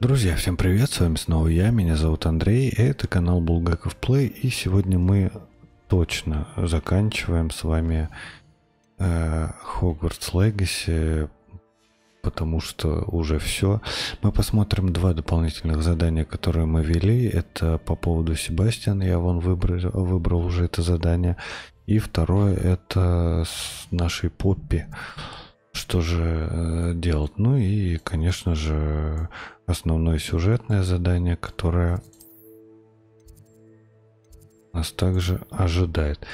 Друзья, всем привет, с вами снова я, меня зовут Андрей, это канал Булгаков Плей, и сегодня мы точно заканчиваем с вами Хогвартс э, Легаси, потому что уже все. Мы посмотрим два дополнительных задания, которые мы вели. Это по поводу Себастьяна, я вон выбрал, выбрал уже это задание. И второе это с нашей Поппи. Что же э, делать? Ну и, конечно же, основное сюжетное задание, которое нас также ожидает.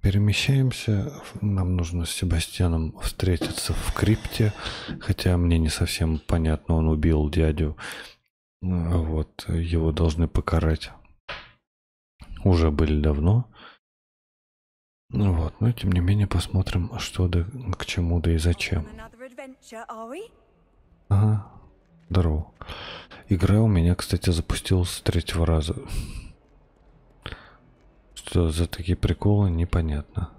Перемещаемся. Нам нужно с Себастьяном встретиться в крипте. Хотя мне не совсем понятно, он убил дядю. Вот, его должны покарать. Уже были давно. Ну вот, но тем не менее посмотрим, что да к чему, да и зачем. Ага, здорово. Игра у меня, кстати, запустилась с третьего раза. Что за такие приколы, непонятно.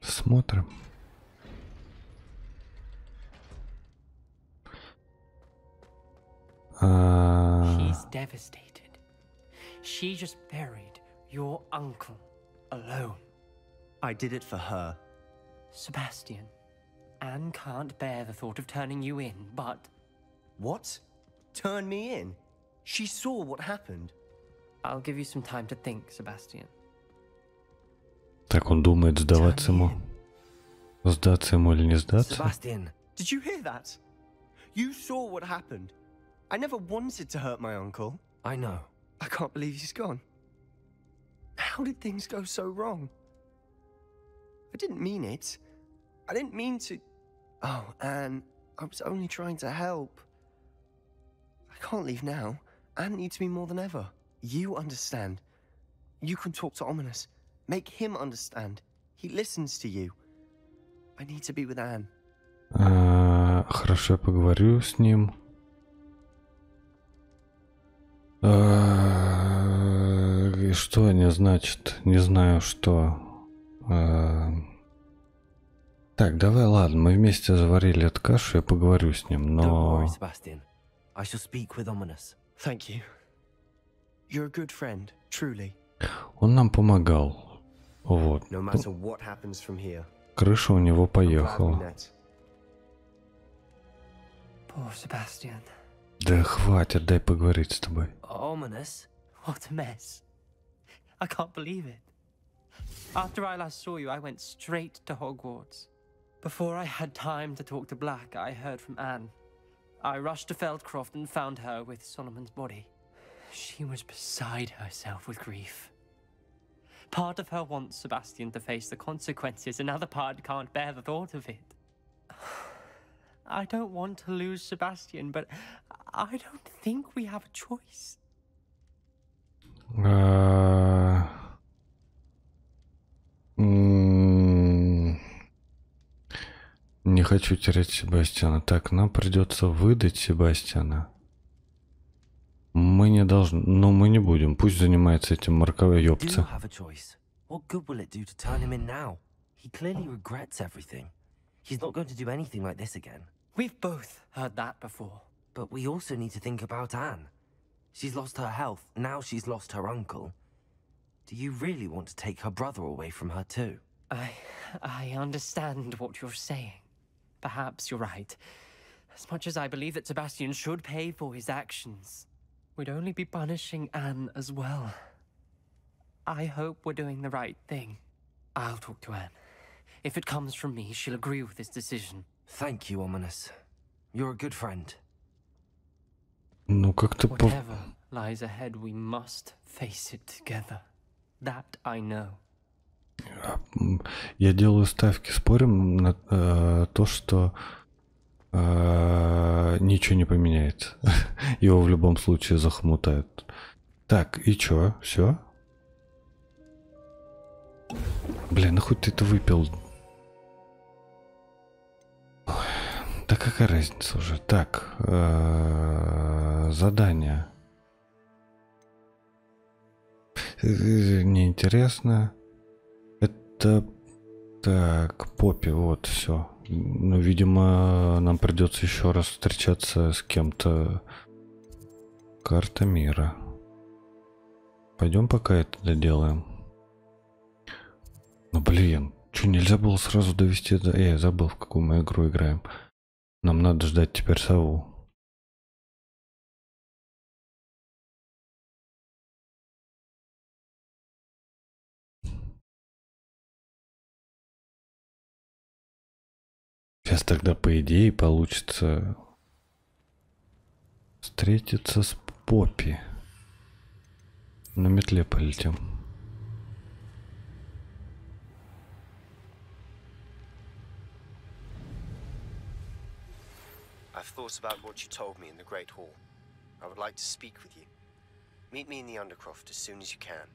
Смотрим. Uh... She's devastated. She just buried your uncle alone. I did it for her. Sebastian, Anne can't bear the thought of turning you in, but... What? Turn me in? She saw what happened. I'll give you some time to think, Sebastian. Так он думает, сдаваться ему. Сдаться ему или не сдаться? Sebastian, did you hear that? You saw what happened. I never wanted to hurt my uncle. I know. I can't believe he's gone. How did things go so wrong? I didn't mean it. I didn't mean to... Oh, Anne, I was only trying to help. I can't leave now. Anne needs me more than ever. You understand. You can talk to Ominous. Make him understand. He listens to you. I need to be with Anne. Uh, хорошо, я поговорю с ним. Что они значит? Не знаю, что. Так, давай, ладно, мы вместе заварили эту кашу, я поговорю с ним, но... Он нам помогал. Вот. Крыша у него поехала. Poor Sebastian. Да хватит, дай поговорить с тобой. Ominous? What a mess. I can't believe it. After I last saw you, I went straight to Hogwarts. Before I had time to talk to Black, I heard from Anne. I rushed to Feldcroft and found her with Solomon's body. She was beside herself with grief. Part of her wants Sebastian to face the consequences, another part can't bear the thought of it. I don't want to lose Sebastian, but I don't think we have a choice. Uh... Не хочу терять Себастьяна. Так, нам придется выдать Себастьяна. Мы не должны... Ну, мы не будем. Пусть занимается этим марковой ёбца. What good will it do to turn him in now? He clearly regrets everything. He's not going to do anything like this again. We've both heard that before. But we also need to think about Anne. She's lost her health, now she's lost her uncle. Do you really want to take her brother away from her too? I... I understand what you're saying. Perhaps you're right. As much as I believe that Sebastian should pay for his actions, we'd only be punishing Anne as well. I hope we're doing the right thing. I'll talk to Anne. If it comes from me, she'll agree with this decision. Thank you, Ominous. You're a good friend. Ну, как-то... Whatever lies ahead, we must face it together. That I know. Я делаю ставки, спорим на э, то, что э, ничего не поменяется. Его в любом случае захмутают. Так, и чё? Все? Блин, хоть ты это выпил, Да какая разница уже? Так, э, задание. э, неинтересно. Это так, Поппи, вот все. Ну, видимо, нам придется еще раз встречаться с кем-то. Карта мира. Пойдем пока это доделаем. Ну блин, что нельзя было сразу довести до... Э, я забыл, в какую мы игру играем. Нам надо ждать теперь сову. Сейчас тогда, по идее, получится встретиться с Поппи. На метле полетим. I've thought about what you told me in the Great Hall. I would like to speak with you. Meet me in the Undercroft as soon as you can.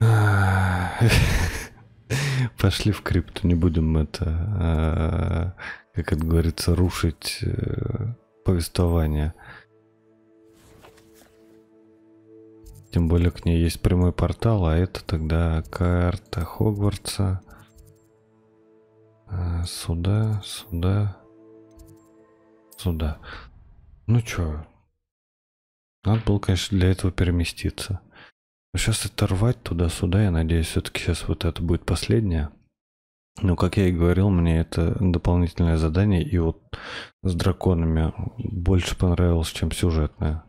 Пошли в крипту, не будем это, а, как это говорится, рушить э, повествование. Тем более к ней есть прямой портал, а это тогда карта Хогвартса. А, Сюда, сюда, сюда. Ну чё, надо было, конечно, для этого переместиться. Но сейчас это рвать туда-сюда, я надеюсь, все-таки сейчас вот это будет последнее. Ну, как я и говорил, мне это дополнительное задание, и вот с драконами больше понравилось, чем сюжетное.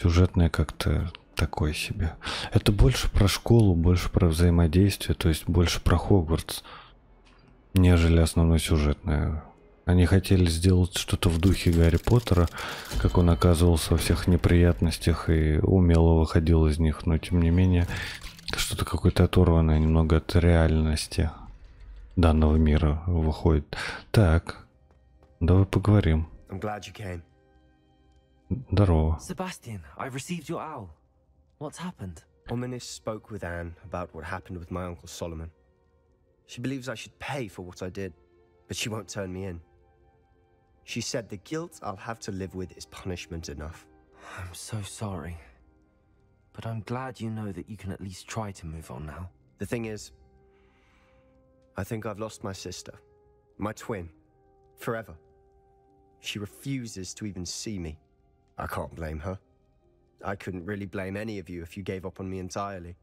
Сюжетное как-то такое себе. Это больше про школу, больше про взаимодействие, то есть больше про Хогвартс, нежели основное сюжетное. Они хотели сделать что-то в духе Гарри Поттера, как он оказывался во всех неприятностях и умело выходил из них, но тем не менее что-то какое-то оторванное немного от реальности данного мира выходит. Так, давай поговорим. Здорово. Sebastian, I've received your owl. What's happened? Ominis spoke with Anne about what happened with my uncle Solomon. She believes I should pay for what I did, but she won't turn me in. She said the guilt I'll have to live with is punishment enough. I'm so sorry. But I'm glad you know that you can at least try to move on now. The thing is, I think I've lost my sister, my twin, forever. She refuses to even see me. I can't blame her. I couldn't really blame any of you if you gave up on me entirely.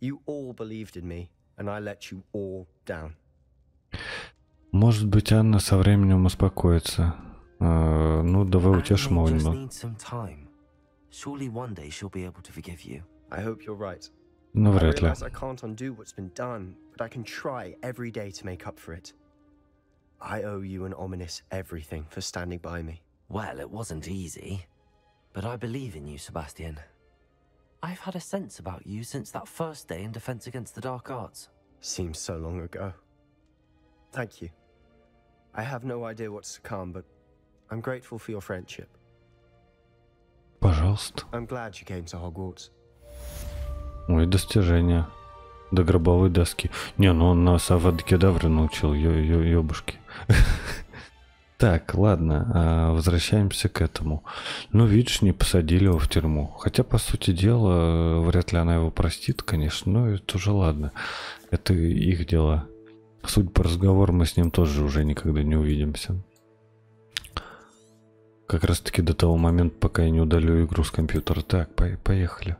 You all believed in me, and I let you all down. Может быть, Анна со временем успокоится. Э, ну, давай Anne утешим may его just немного. need some time. Surely one day she'll be able to forgive you. I hope you're right. Ну, I вряд ли. realize I can't undo what's been done, but I can try every day to make up for it. I owe you and Ominous everything for standing by me. Well, it wasn't easy. But I believe in you, Sebastian. I've had a sense about you since that first day in Defense Against the Dark Arts. Seems so long ago. Thank you. I have no idea what's to come, but I'm grateful for your friendship. Пожалуйста. I'm glad you came to Hogwarts. Ой, достижение. До гробовой доски. Не, ну он нас Авадкедавре научил, ёбушки. Так, ладно, а, возвращаемся к этому. Ну, видишь, не посадили его в тюрьму. Хотя, по сути дела, вряд ли она его простит, конечно, но это уже ладно. Это их дела. Судя по разговору, мы с ним тоже уже никогда не увидимся. Как раз таки до того момента, пока я не удалю игру с компьютера. Так, по- поехали.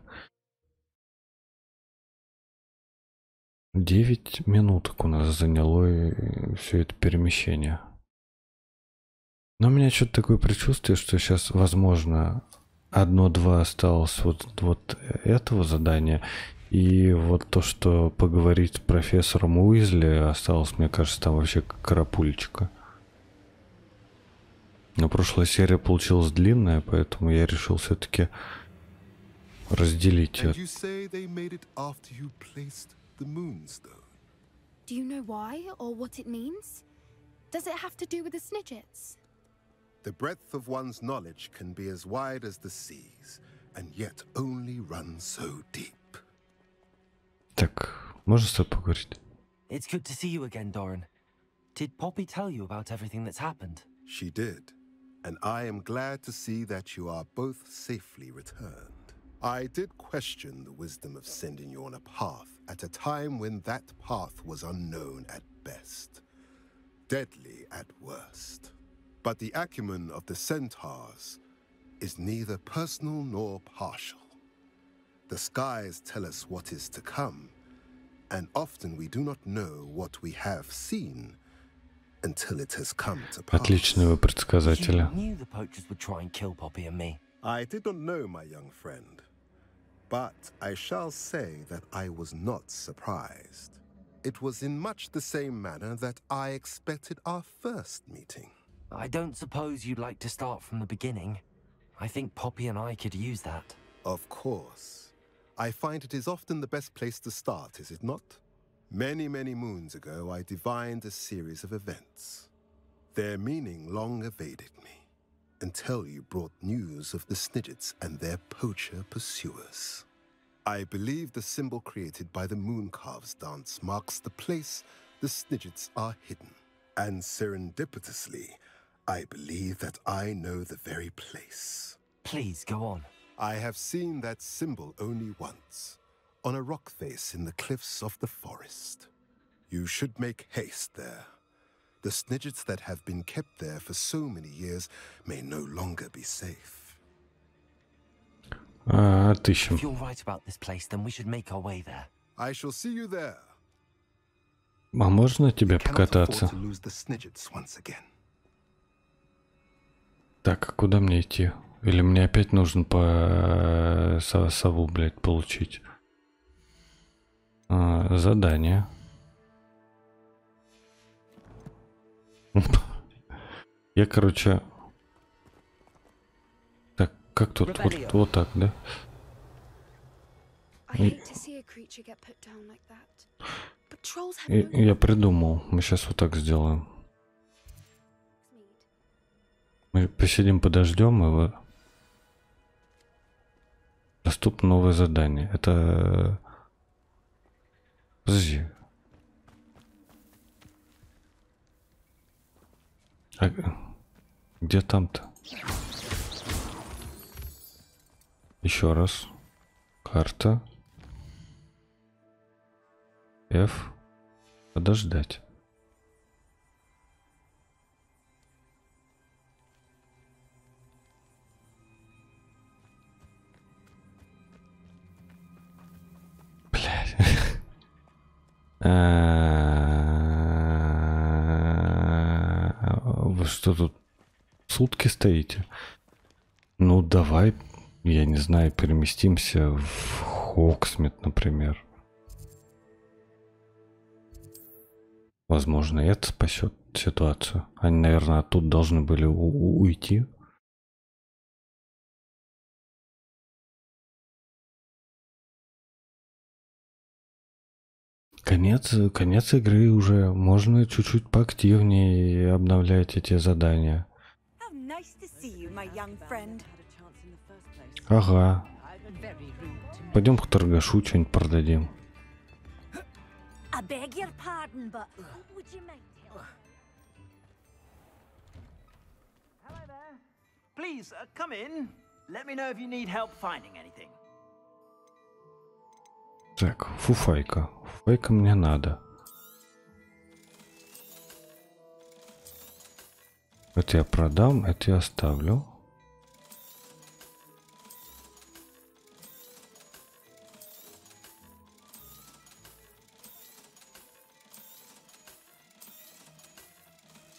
Девять минуток у нас заняло все это перемещение. Но у меня что-то такое предчувствие, что сейчас, возможно, одно-два осталось вот, вот этого задания. И вот то, что поговорить с профессором Уизли, осталось, мне кажется, там вообще карапульчика. Но прошлая серия получилась длинная, поэтому я решил все-таки разделить And это. you say they made it after you placed the moonstone. Do you know why or what it means? Does it have to do with the Snidgets? The breadth of one's knowledge can be as wide as the seas, and yet only run so deep. It's good to see you again, Doran. Did Poppy tell you about everything that's happened? She did. And I am glad to see that you are both safely returned. I did question the wisdom of sending you on a path at a time when that path was unknown at best, deadly at worst. But the acumen of the centaurs is neither personal nor partial. The skies tell us what is to come, and often we do not know what we have seen until it has come to pass. Отличные вы предсказатели. You knew the poachers would try and kill Poppy and me. I did not know, my young friend, but I shall say that I was not surprised. It was in much the same manner that I expected our first meeting. I don't suppose you'd like to start from the beginning. I think Poppy and I could use that. Of course. I find it is often the best place to start, is it not? Many, many moons ago, I divined a series of events. Their meaning long evaded me, until you brought news of the Snidgets and their poacher pursuers. I believe the symbol created by the Mooncarves dance marks the place the Snidgets are hidden. And serendipitously, I believe that I know the very place. Please, go on. I have seen that symbol only once, on a rock face in the cliffs of the forest. You should make haste there. The snidgets that have been kept there for so many years may no longer be safe. А, отыщем. If you're right about this place, then we should make our way there. I shall see you there. А можно тебе Cannot покататься? afford to lose the snidgets once again. Так, а куда мне идти? Или мне опять нужно по э, со- сову, блядь, получить? А, задание. Я, короче... Так, как тут? Вот, вот так, да? И- я придумал. Мы сейчас вот так сделаем. Мы посидим, подождем его. Доступно новое задание. Это... Подожди. А где там-то? Еще раз. Карта. F. Подождать. Что тут сутки стоите? Ну давай, я не знаю, переместимся в Хоксмит, например. Возможно, это спасет ситуацию. Они, наверное, оттуда должны были уйти. Конец, конец игры уже. Можно чуть-чуть поактивнее обновлять эти задания. Ага. Пойдем к торгашу что-нибудь продадим. Please, uh, come in. Let me know if you need help finding anything. Так, фуфайка. Фуфайка мне надо. Это я продам, это я оставлю.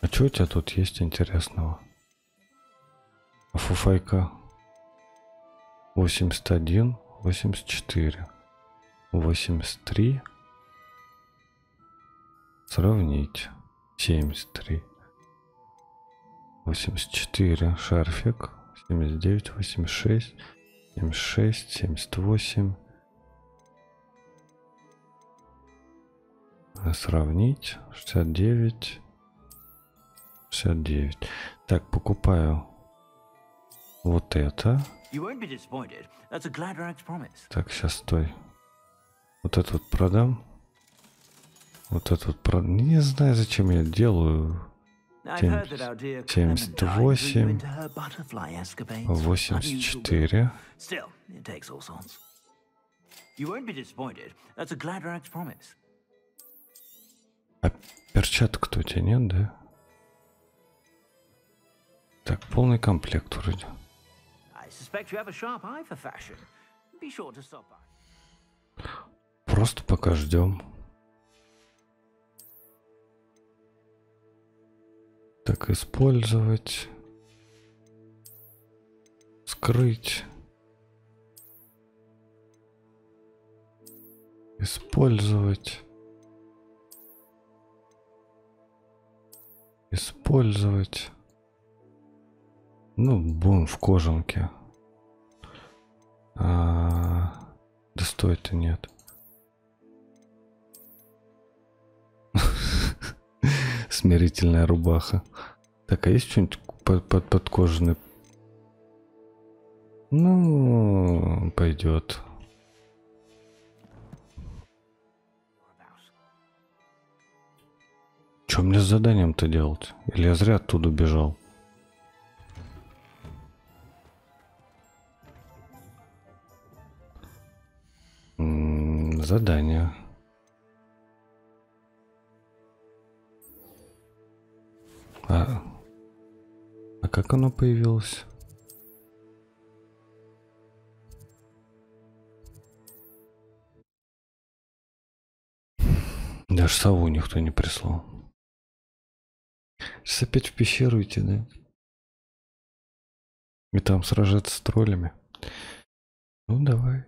А что у тебя тут есть интересного? А фуфайка 81, 84. 83. Сравнить. 73. 84. Шарфик. 79, 86. 76, 78. А Сравнить. 69. 69. Так, покупаю вот это. Так, сейчас стой. Вот это вот продам. Вот это вот продам. Не знаю, зачем я делаю. I've heard that our dear Clement died drew you 78, into her butterfly escapades. 84. Still, it takes all sorts. You won't be disappointed. That's a Gladrax promise. А перчаток-то у тебя нет, да? Так, полный комплект вроде. Просто пока ждем. Так, использовать. Скрыть. Использовать. Использовать. Ну, будем в кожанке. А, да стоит-то нет. Смирительная рубаха. Так, а есть что-нибудь под, под, подкожаный? Ну, пойдет. Что мне с заданием-то делать? Или я зря оттуда бежал? М, Задание. А, а как оно появилось? Даже сову никто не прислал. Сейчас опять в пещеру идти, да? И там сражаться с троллями. Ну, давай.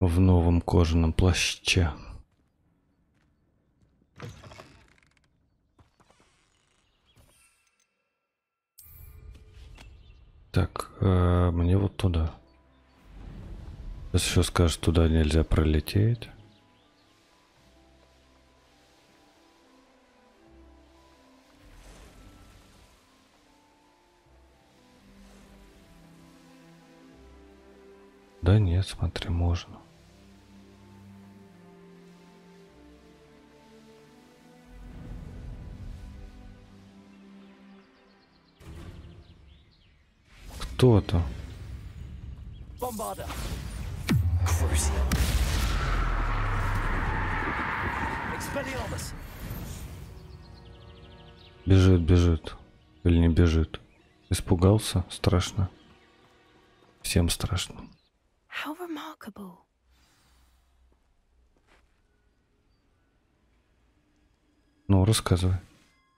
В новом кожаном плаще. Так, э, мне вот туда. Сейчас еще скажет, туда нельзя пролететь. Да нет, смотри, можно. Кто-то. Бежит, бежит. Или не бежит. Испугался? Страшно. Всем страшно. How remarkable. Ну, рассказывай.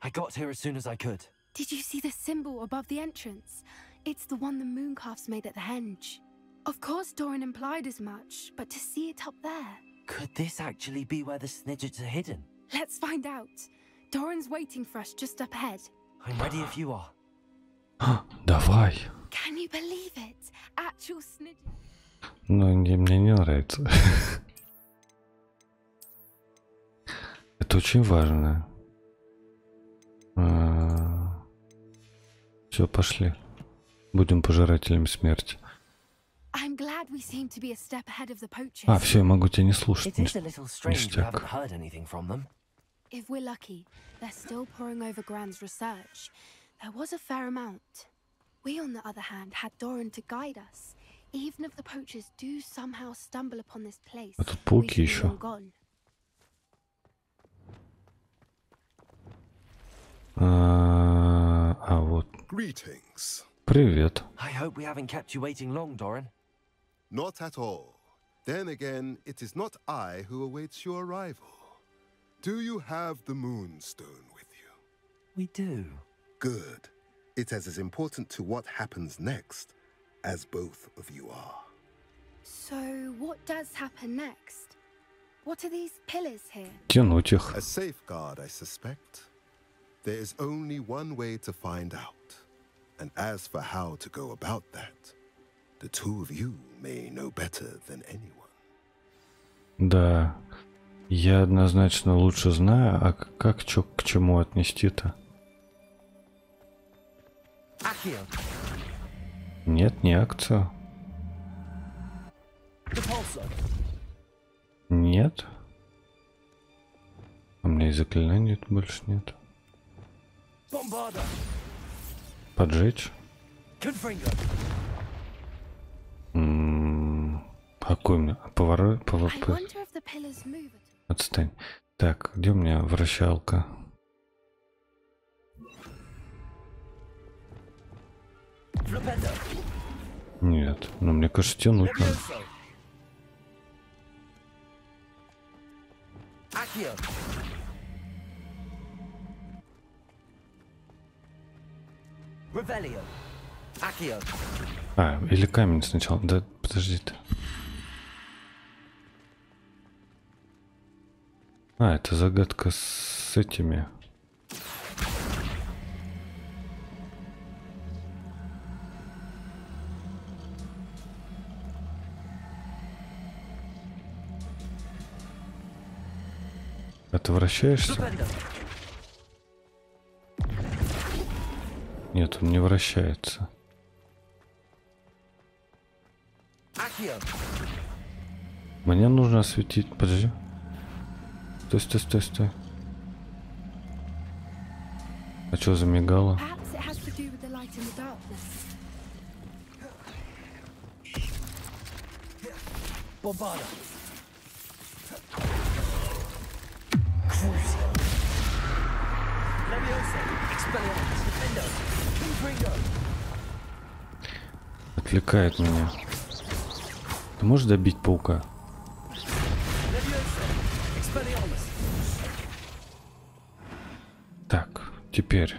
I got here as soon as I could. Did you see the symbol above the entrance? It's the one the mooncalfs made at the henge. Of course, Doran implied as much, but to see it up there. Could this actually be where the Snidgets are hidden? Let's find out. Doran's waiting for us just up ahead. I'm ready if you are. Давай. Can you believe it? Actual snidget. Ну, не- мне не нравится. Это очень важно. Все, пошли. Будем пожирателями смерти. А, все, я могу тебя не слушать. Ништяк. If we're lucky, they're still poring over Gran's research. There was a fair amount. We, on the other hand, had Doran to guide us. Even if the poachers do somehow stumble upon this place, А тут we пауки should be еще. long gone. А, а вот. Greetings. Привет. I hope we haven't kept you waiting long, Doran. Not at all. Then again, it is not I who awaits your arrival. Do you have the Moonstone with you? We do. Good. It is as important to what happens next as both of you are. So, what does happen next? What are these pillars here? Тянуть их. A safeguard, I suspect. There is only one way to find out. And as for how to go about that, the two of you may know better than anyone. Да. Я однозначно лучше знаю, а как чё к чему отнести-то? Нет, не акцию. Нет. У меня и заклинаний больше нет. Bombarda. Поджечь? Confringo. М, Какой у меня? At all. Отстань. Так, где у меня вращалка? Нет, ну мне кажется, тянуть надо. А, или камень сначала. Да, подожди ты. А, это загадка с этими. А ты вращаешься? Нет, он не вращается. Мне нужно осветить. Подожди. Стой, стой, стой, стой. А что замигало? Bombarda. Crucio. Levioso. Expelliarmus. Defendo. Отвлекает меня. Ты можешь добить паука? Так, теперь.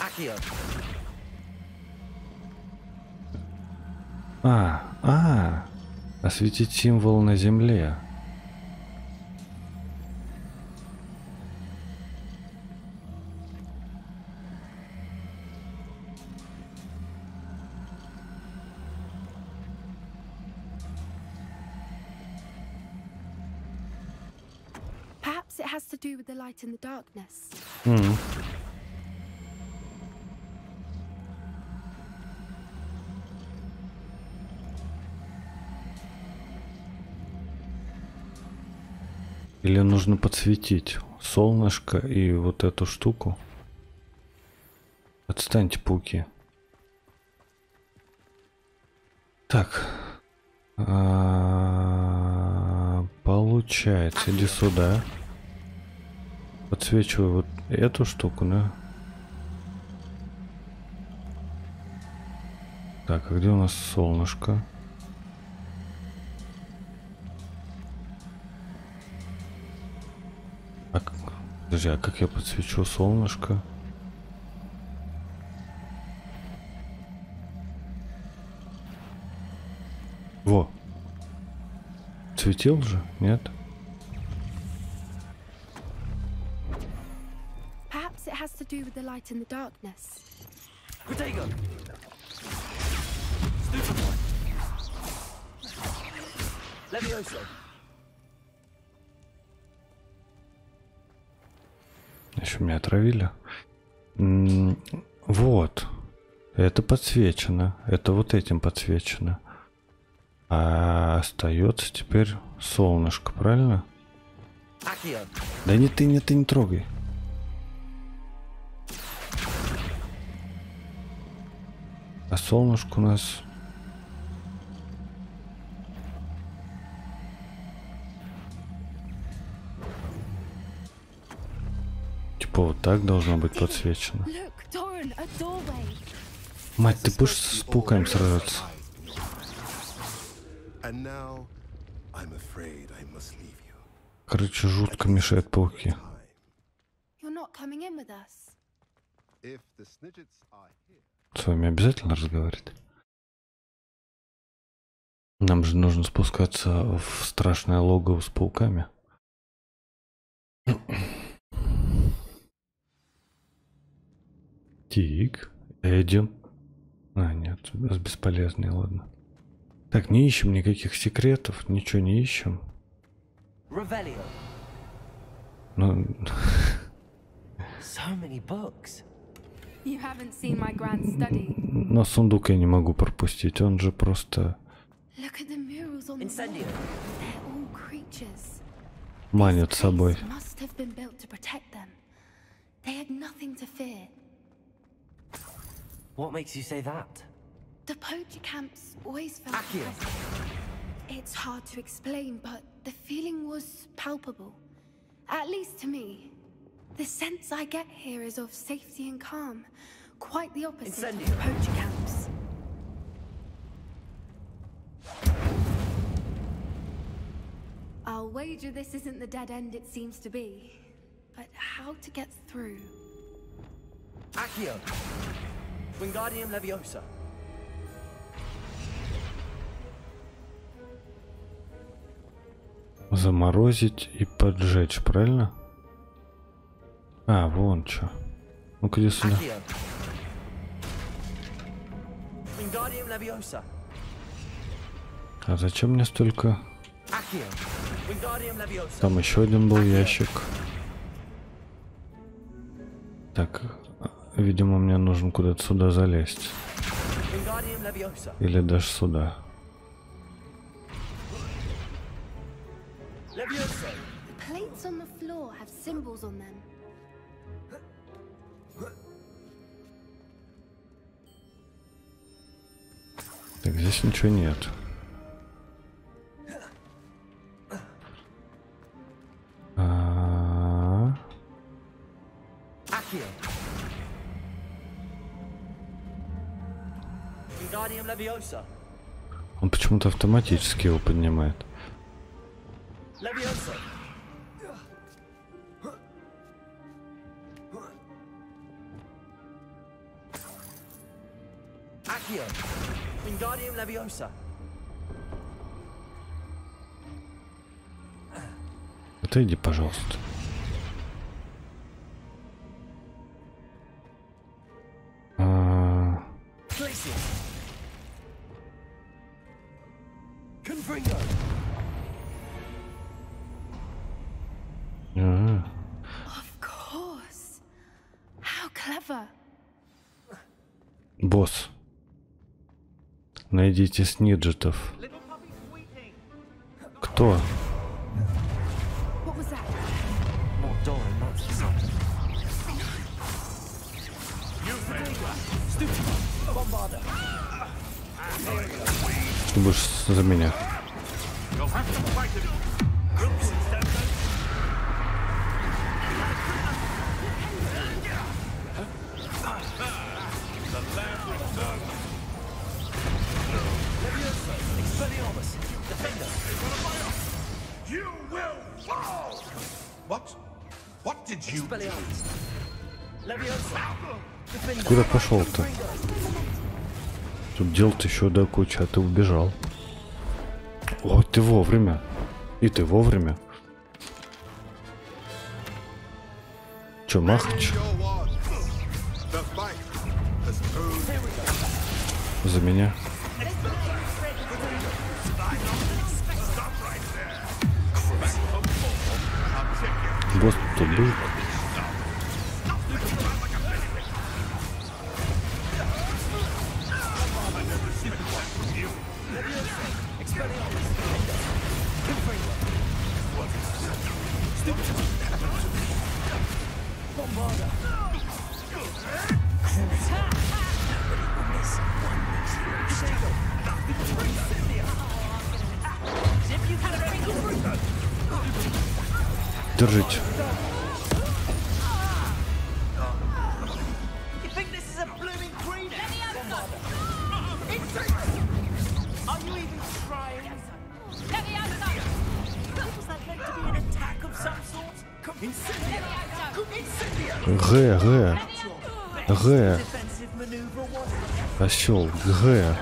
Accio. А, а, осветить символ на земле. Или нужно подсветить солнышко и вот эту штуку? Отстаньте, пауки. Так. А, Получается, иди сюда. Подсвечиваю вот эту штуку, да? Так, а где у нас солнышко? Подожди, а как я подсвечу солнышко? Во. Светил же? Нет? Perhaps it has to do with the light in the darkness. Protego. Отравили. Вот. Это подсвечено. Это вот этим подсвечено. А остается теперь солнышко, правильно? Да не ты, не ты не трогай. А солнышко у нас... Типа вот так должно быть подсвечено. Мать, ты будешь с пауками сражаться? Короче, жутко мешают пауки. С вами обязательно разговаривать? Нам же нужно спускаться в страшное логово с пауками. Тик, идем. А, нет, бесполезный, ладно. Так, не ищем никаких секретов, ничего не ищем. You haven't seen my grand study. Но сундук я не могу пропустить, он же просто Look at the murals on the wall. Incendio. They're all creatures. манит собой. They had nothing to fear. What makes you say that? The poacher camps always felt present. It's hard to explain, but the feeling was palpable. At least to me. The sense I get here is of safety and calm. Quite the opposite of the poacher camps. I'll wager this isn't the dead end it seems to be. But how to get through? Accio. Wingardium Leviosa. Заморозить и поджечь, правильно? А, вон что. Ну-ка иди сюда. А зачем мне столько? Там еще один был ящик. Так, видимо, мне нужно куда-то сюда залезть. Или даже сюда. Так, здесь ничего нет. Он почему-то автоматически его поднимает. Отойди, пожалуйста. А, Glacius. Confringo. А. Of course. How clever. Босс. Найдите squeaking. Кто? Ты будешь за меня. Куда пошел-то? Тут дел-то еще до кучи, а ты убежал. О, ты вовремя. И ты вовремя. Че, Махач? За меня? Босс тут был. Держите. Г, осел, Г.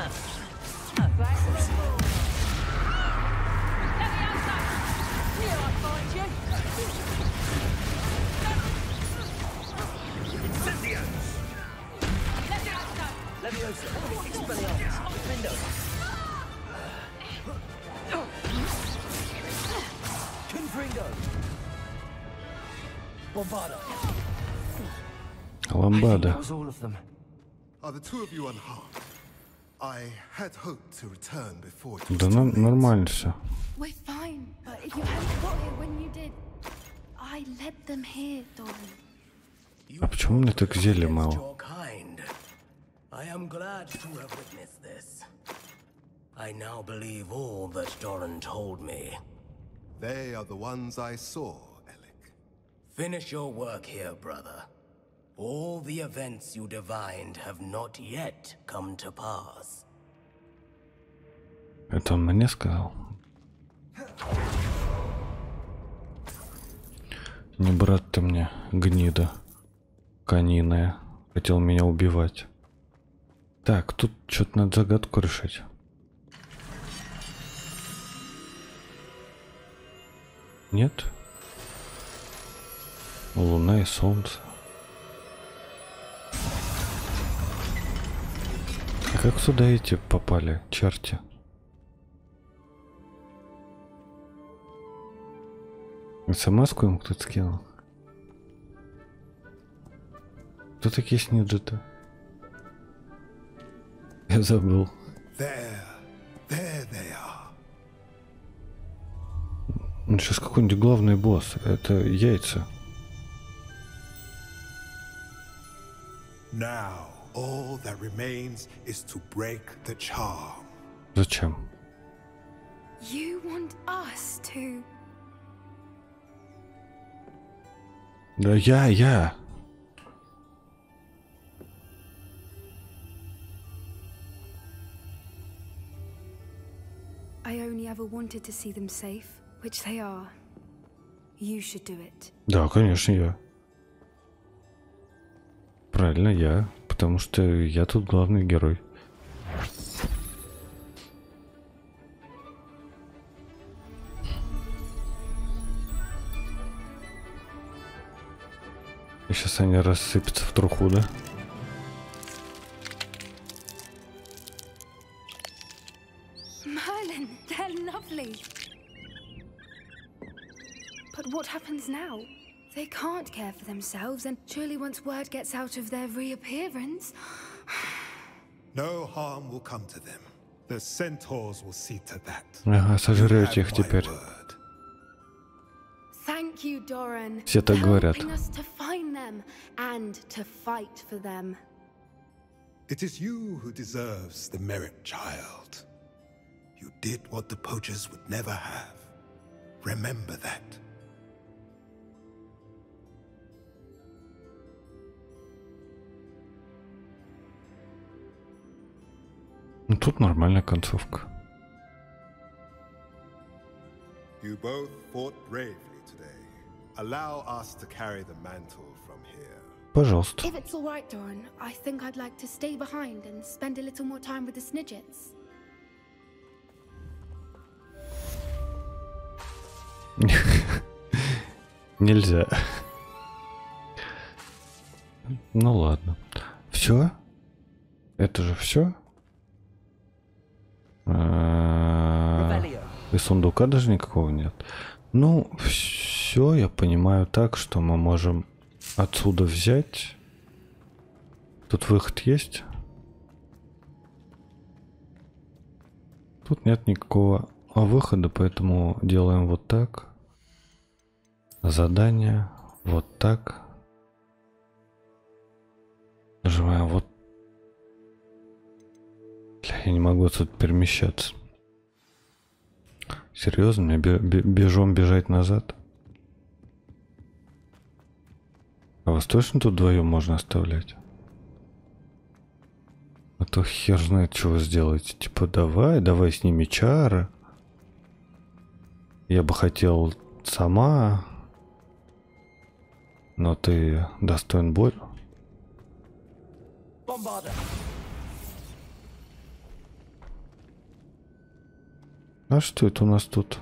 two of you unharmed? I had hoped to return before it was Да too нам late. We're нормально все. fine, but you hadn't got here when you did. I led them here, Doran. А почему мне так зелье мало? Your kind. I am glad to have witnessed this. I now believe all that Doran told me. They are the ones I saw, Alec. Finish your work here, brother. All the events you divined have not yet come to pass. Это он мне сказал? Не брат ты мне, гнида. Каниная. Хотел меня убивать. Так, тут что-то надо загадку решить. Нет? Луна и солнце. Как сюда эти попали, черти? СМС-ку ему кто-то скинул? Кто такие снеджи-то? Я забыл. There, there they are. Ну, сейчас какой-нибудь главный босс. Это яйца. Now, all that remains is to break the charm. Зачем? You want us to. Да я, я. I only ever wanted to see them safe, which they are. You should do it. Да, конечно, я. Правильно, я. Потому что я тут главный герой. Сейчас они рассыпятся в труху, да? themselves, and surely once word gets out of their reappearance. No harm will come to them. The centaurs will see to that. Ага, You сожрете have их my теперь. word. Thank you, Doran. Все так for говорят. helping us to find them and to fight for them. It is you who deserves the merit, child. You did what the poachers would never have. Remember that. Ну тут нормальная концовка. You both fought bravely today. Allow us to carry the mantle from here. Пожалуйста. If it's all right, Doran, I think I'd like to stay behind and spend a little more time with the Snidgets. Нельзя. Ну ладно. Все? Это же все? И сундука даже никакого нет. Ну, все, я понимаю так, что мы можем отсюда взять. Тут выход есть? Тут нет никакого выхода, поэтому делаем вот так. Задание вот так. Нажимаем вот. Я не могу отсюда перемещаться. Серьезно, мне бе- бе- бежом бежать назад? А вас точно тут вдвоем можно оставлять? А то хер знает, что вы сделаете. Типа, давай, давай сними чары. Я бы хотел сама, но ты достоин боя. Bombarder. А что это у нас тут?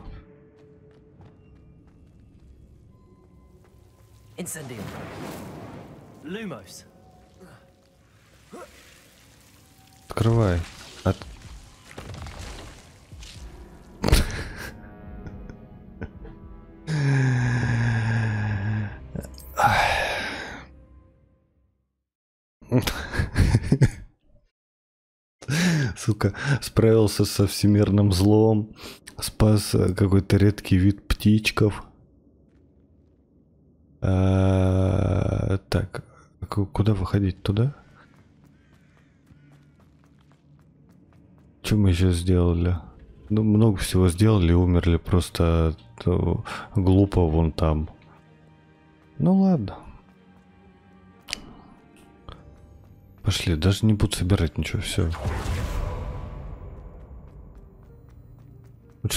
Lumos. Открывай. От... сука, справился со всемирным злом, спас э, какой-то редкий вид птичков. А, так, куда выходить? Туда? Что мы еще сделали? Ну, много всего сделали, умерли просто от, э, глупо вон там. Ну ладно. Пошли, даже не буду собирать ничего, все.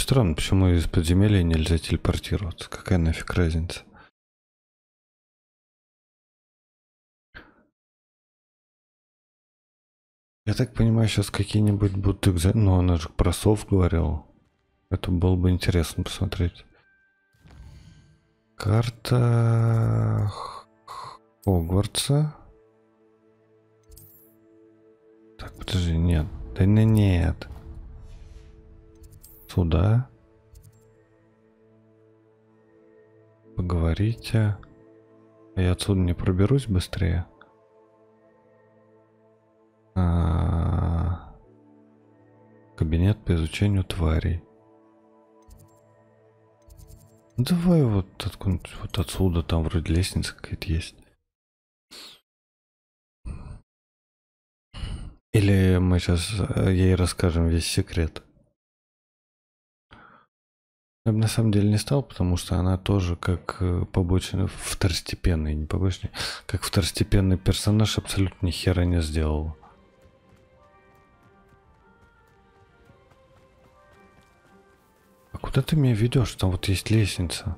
Странно, почему из подземелья нельзя телепортироваться. Какая нафиг разница? Я так понимаю, сейчас какие-нибудь будут экзамены. Ну, она же про сов говорила. Это было бы интересно посмотреть. Карта Хогвартса. Так, подожди, нет. Да не, нет. Сюда. Поговорите. А Я отсюда не проберусь быстрее. А, Кабинет по изучению тварей. Ну, Давай вот откуда вот отсюда, там вроде лестница какая-то есть. Или мы сейчас ей расскажем весь секрет. Я бы на самом деле не стал, потому что она тоже как э, побочный, второстепенный, не побочный, как второстепенный персонаж абсолютно ни хера не сделал. А куда ты меня ведешь? Там вот есть лестница.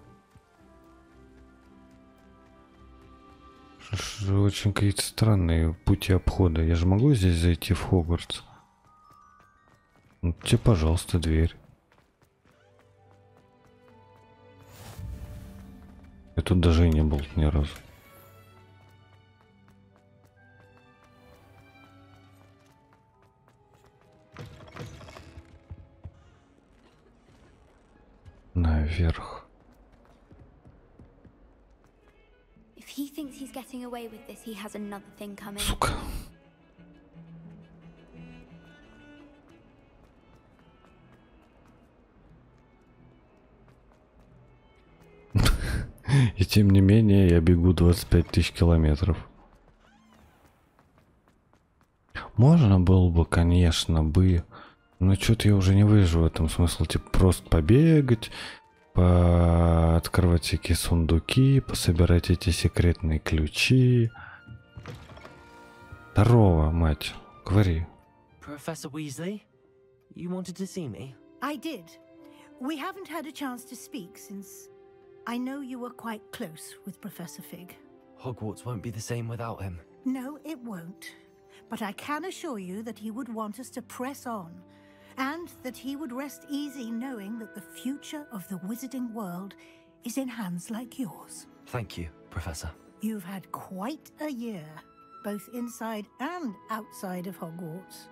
Очень какие-то странные пути обхода. Я же могу здесь зайти в Хогвартс? Ну, тебе, пожалуйста, дверь. Я тут даже и не был ни разу. Наверх. If И тем не менее я бегу 25 тысяч километров. Можно было бы, конечно, бы, но что-то я уже не вижу в этом смысла. Типа просто побегать, по... открывать всякие сундуки, пособирать эти секретные ключи. Здорово, мать. Говори. Professor Weasley, you wanted to see me? I did. We haven't had a chance to speak since I know you were quite close with Professor Fig. Hogwarts won't be the same without him. No, it won't. But I can assure you that he would want us to press on, and that he would rest easy knowing that the future of the wizarding world is in hands like yours. Thank you, Professor. You've had quite a year, both inside and outside of Hogwarts.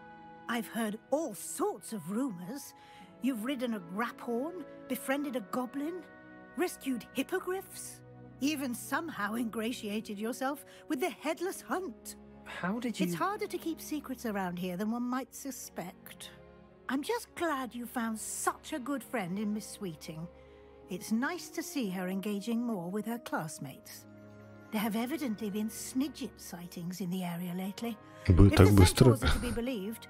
I've heard all sorts of rumors. You've ridden a graphorn, befriended a goblin, rescued hippogriffs, even somehow ingratiated yourself with the headless hunt. How did you? It's harder to keep secrets around here than one might suspect. I'm just glad you found such a good friend in Miss Sweeting. It's nice to see her engaging more with her classmates. There have evidently been Snidget sightings in the area lately. If the centaurs are to be believed,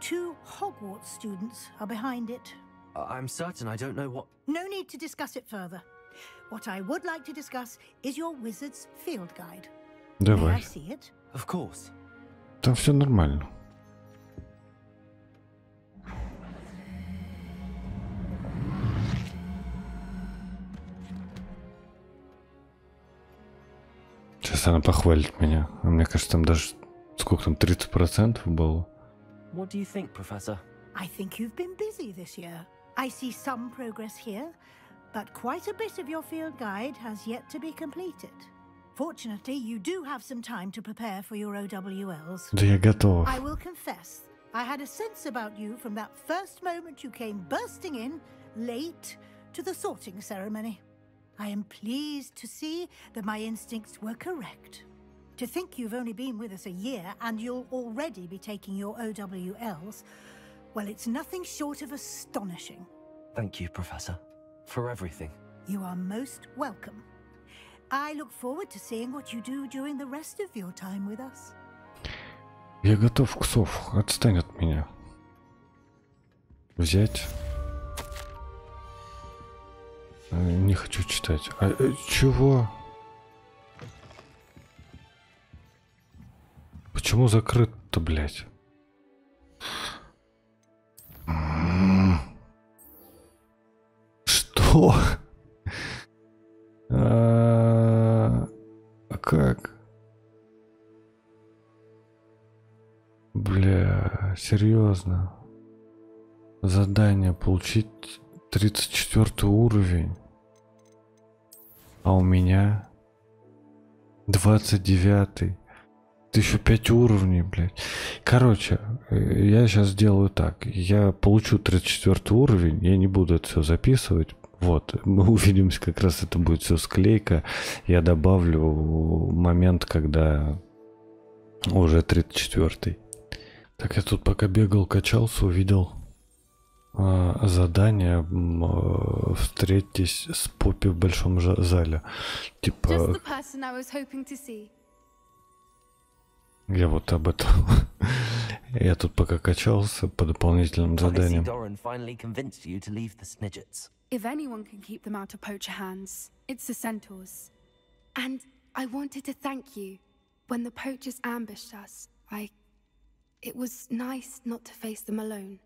two Hogwarts students are behind it. I- I'm certain I don't know what... No need to discuss it further. What I would like to discuss is your wizard's field guide. May I Давай. see it? Of course. Там все нормально. Сейчас она похвалит меня. А мне кажется, там даже сколько там, 30% было. What do you think, Professor? I think you've been busy this year. I see some progress here, but quite a bit of your field guide has yet to be completed. Fortunately, you do have some time to prepare for your OWLs. Да я готов. I will confess, I had a sense about you from that first moment you came bursting in, late, to the sorting ceremony. I am pleased to see that my instincts were correct. To think you've only been with us a year and you'll already be taking your OWLs, Well, it's nothing short of astonishing. Thank you, Professor, for everything. You are most welcome. I look forward to seeing what you do during the rest of your time with us. Я готов к сову. Отстань от меня. Взять. Э, Не хочу читать. А, э, чего? Почему закрыт-то, блядь? Что? А а как? Бля, серьезно. Задание получить 34 уровень. А у меня 29. Это еще 5 уровней, блядь. Короче, э, я сейчас сделаю так. Я получу 34 уровень, я не буду это все записывать. Вот, мы увидимся, как раз это будет все склейка. Я добавлю момент, когда уже 34. Так, я тут пока бегал, качался, увидел а, задание э, «Встретьтесь с Поппи в большом зале». Типа, я вот об этом. Я тут пока качался по дополнительным заданиям. If anyone can keep them out of poacher hands, it's the centaurs. And I wanted to thank you. When the poachers ambushed us, I... It was nice not to face them alone.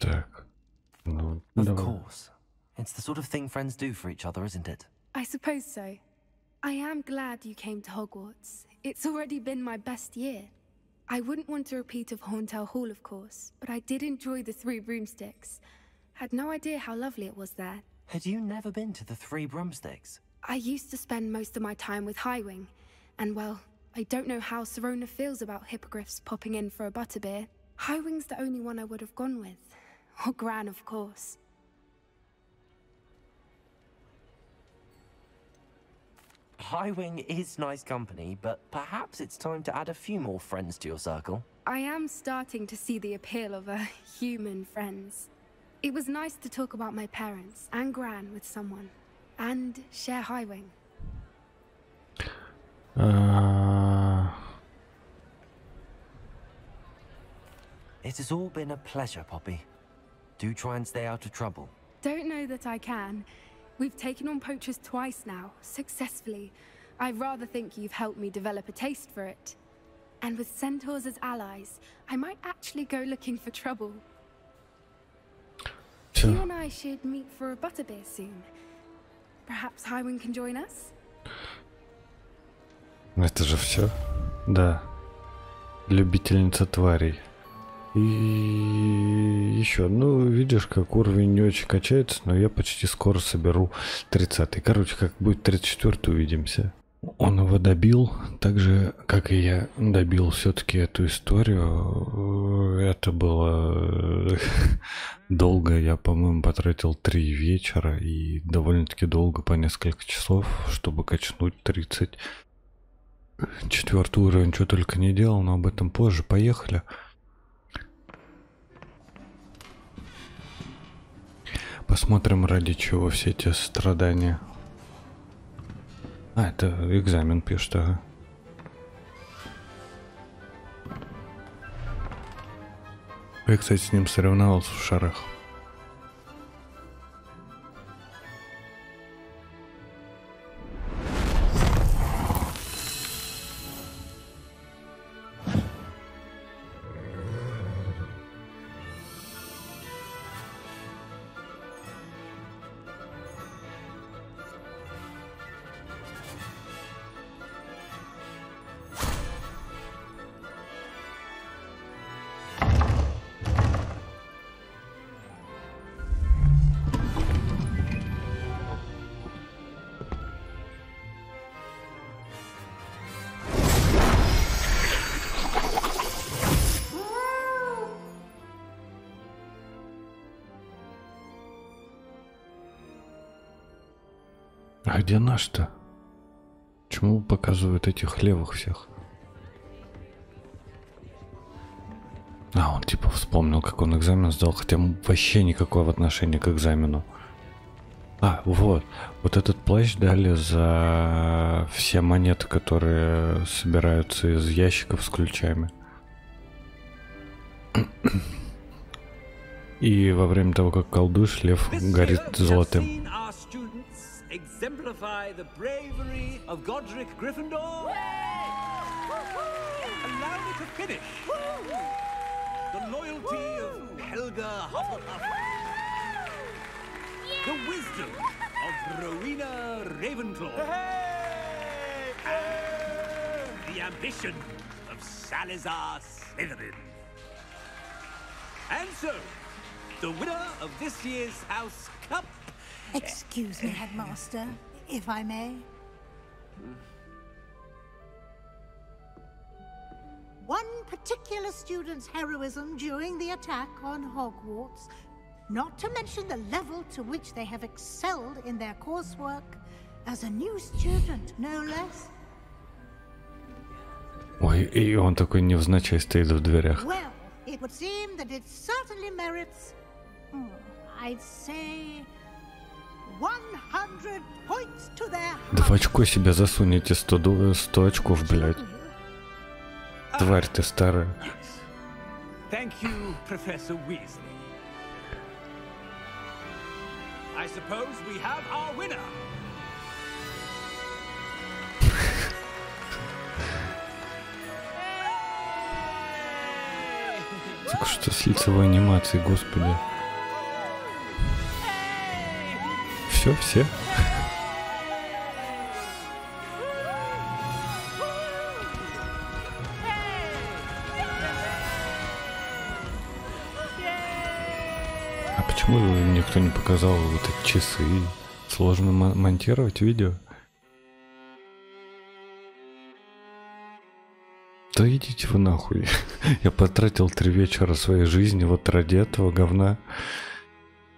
Dirk, no. Of course. It's the sort of thing friends do for each other, isn't it? I suppose so. I am glad you came to Hogwarts. It's already been my best year. I wouldn't want a repeat of Horntail Hall, of course, but I did enjoy the Three Broomsticks. Had no idea how lovely it was there. Had you never been to the Three Broomsticks? I used to spend most of my time with Highwing, and well, I don't know how Serona feels about hippogriffs popping in for a butterbeer. Highwing's the only one I would have gone with. Or Gran, of course. Highwing is nice company, but perhaps it's time to add a few more friends to your circle. I am starting to see the appeal of a human friends. It was nice to talk about my parents and Gran with someone, and share Highwing. А, uh, It has all been a pleasure, Poppy. Do try and stay out of trouble. Don't know that I can. We've taken on poachers twice now, successfully. I rather think you've helped me develop a taste for it. And with centaurs as allies, I might actually go looking for trouble. Всё. You and I should meet for a butterbeer soon. Perhaps Highwing can join us? Это же все? Да. Любительница тварей. И еще, ну, видишь, как уровень не очень качается, но я почти скоро соберу 30 Короче, как будет 34 увидимся. Он его добил, так же, как и я добил все-таки эту историю. Это было э, долго, я, по-моему, потратил три вечера и довольно-таки долго, по несколько часов, чтобы качнуть 30 Четвертый уровень, что только не делал, но об этом позже. Поехали. Посмотрим, ради чего все эти страдания. А, это экзамен пишет, ага. Я, кстати, с ним соревновался в шарах. А где наш-то? Почему показывают этих левых всех? А, он типа вспомнил, как он экзамен сдал, хотя вообще никакого отношения к экзамену. А, вот. Вот этот плащ дали за все монеты, которые собираются из ящиков с ключами. И во время того, как колдуешь, лев горит золотым. Exemplify the bravery of Godric Gryffindor. Allow me to finish. The loyalty of Helga Hufflepuff. The wisdom of Rowena Ravenclaw. And the ambition of Salazar Slytherin. And so, the winner of this year's House Cup Excuse me, Headmaster, if I may. One particular student's heroism during the attack on Hogwarts, not to mention the level to which they have excelled in their coursework, as a new student, no less. Ой, и он такой невзначай стоит в дверях. Well, it would seem that it certainly merits, hmm, I'd say, Да в очко себя засунете 100, 100 очков, блядь. Тварь ты старая. Thank you, Professor Weasley. I suppose we have our winner. Так что с лицевой анимацией, господи. Все, все. А почему никто не показал вот эти часы? Сложно монтировать видео? Да идите вы нахуй. Я потратил три вечера своей жизни вот ради этого говна.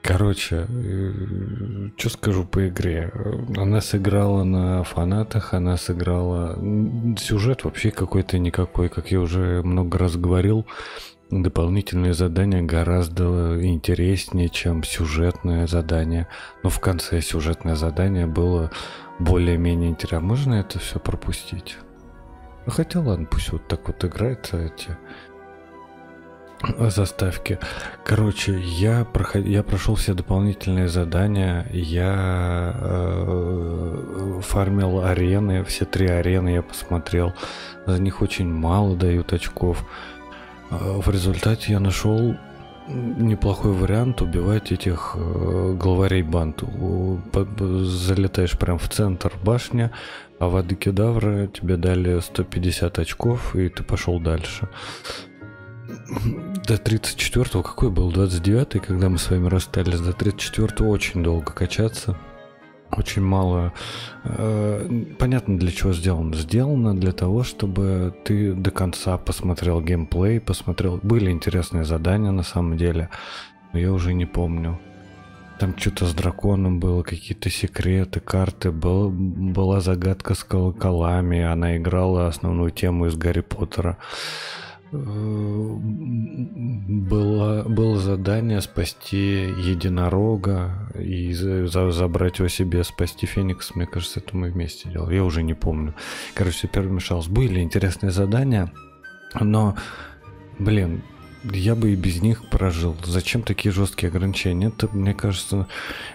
Короче, э, что скажу по игре? Она сыграла на фанатах, она сыграла... Сюжет вообще какой-то никакой, как я уже много раз говорил. Дополнительные задания гораздо интереснее, чем сюжетное задание. Но в конце сюжетное задание было более-менее интересно. Можно это все пропустить? Хотя ладно, пусть вот так вот играет эти заставки. Короче, я, проход... я прошел все дополнительные задания, я э, фармил арены, все три арены я посмотрел. За них очень мало дают очков. Э, в результате я нашел неплохой вариант убивать этих э, главарей банд. Залетаешь прям в центр башни, а воды кедавра тебе дали 150 очков, и ты пошел дальше. До 34-го, какой был 29-й, когда мы с вами расстались, до 34-го очень долго качаться. Очень мало. Э, понятно, для чего сделано. Сделано для того, чтобы ты до конца посмотрел геймплей, посмотрел. Были интересные задания на самом деле, но я уже не помню. Там что-то с драконом было, какие-то секреты, карты. Был, была загадка с колоколами. Она играла основную тему из Гарри Поттера было, было задание спасти единорога и за, забрать его себе, спасти Феникс. Мне кажется, это мы вместе делали. Я уже не помню. Короче, все перемешалось. Были интересные задания, но, блин, я бы и без них прожил. Зачем такие жесткие ограничения? Это, мне кажется,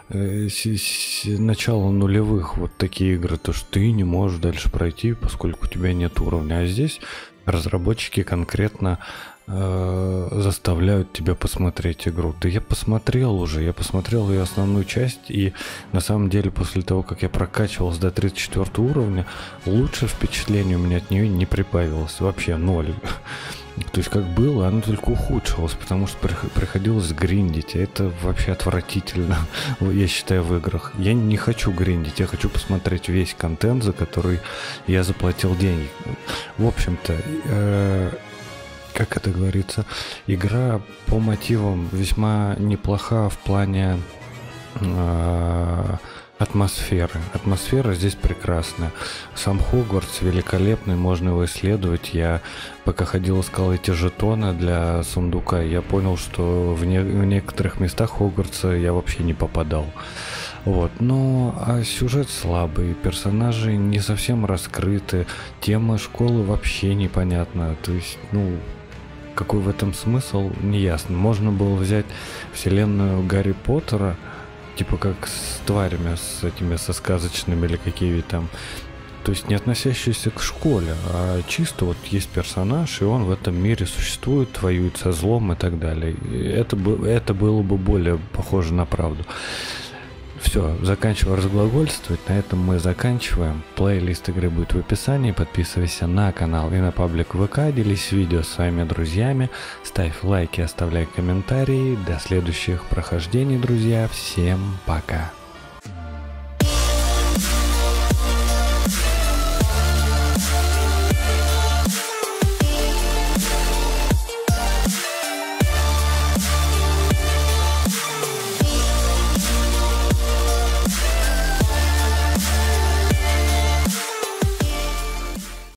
э, с, с начала нулевых вот такие игры, то что ты не можешь дальше пройти, поскольку у тебя нет уровня. А здесь разработчики конкретно э, заставляют тебя посмотреть игру. Да я посмотрел уже, я посмотрел ее основную часть, и на самом деле после того, как я прокачивался до 34 уровня, лучше впечатление у меня от нее не прибавилось. Вообще ноль. То есть как было, оно только ухудшилось, потому что приходилось гриндить. А это вообще отвратительно, я считаю, в играх. Я не хочу гриндить, я хочу посмотреть весь контент, за который я заплатил деньги. В общем-то, э, как это говорится, игра по мотивам весьма неплоха в плане э, атмосферы. Атмосфера здесь прекрасная. Сам Хогвартс великолепный, можно его исследовать. Я пока ходил искал эти жетоны для сундука, я понял, что в, не в некоторых местах Хогвартса я вообще не попадал. Вот, ну, а сюжет слабый, персонажи не совсем раскрыты, тема школы вообще непонятна, то есть, ну, какой в этом смысл, не ясно. Можно было взять вселенную Гарри Поттера, типа как с тварями, с этими, со сказочными или какими там, то есть не относящиеся к школе, а чисто вот есть персонаж, и он в этом мире существует, воюет со злом и так далее. это, бы, это было бы более похоже на правду. Все, заканчиваю разглагольствовать. На этом мы заканчиваем. Плейлист игры будет в описании. Подписывайся на канал и на паблик ВК. Делись видео с своими друзьями. Ставь лайки, оставляй комментарии. До следующих прохождений, друзья. Всем пока.